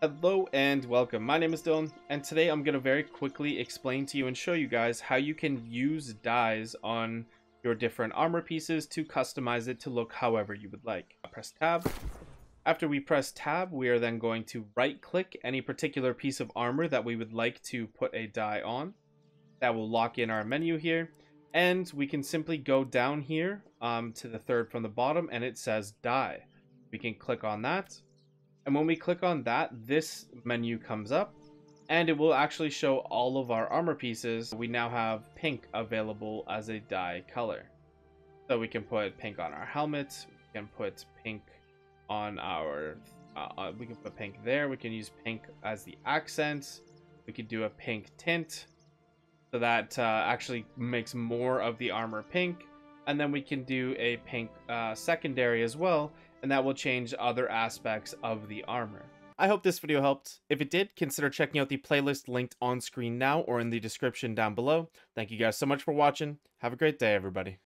Hello and welcome. My name is Dylan, and today I'm going to very quickly explain to you and show you guys how you can use dyes on your different armor pieces to customize it to look however you would like. Press tab. After we press tab, we are then going to right click any particular piece of armor that we would like to put a dye on. That will lock in our menu here. And we can simply go down here um, to the third from the bottom and it says dye. We can click on that. And when we click on that, this menu comes up and it will actually show all of our armor pieces. We now have pink available as a dye color. So we can put pink on our helmets, we can put pink on our, uh, uh, we can put pink there, we can use pink as the accent, we could do a pink tint, so that uh, actually makes more of the armor pink, and then we can do a pink uh, secondary as well, and that will change other aspects of the armor. I hope this video helped. If it did, consider checking out the playlist linked on screen now or in the description down below. Thank you guys so much for watching. Have a great day, everybody.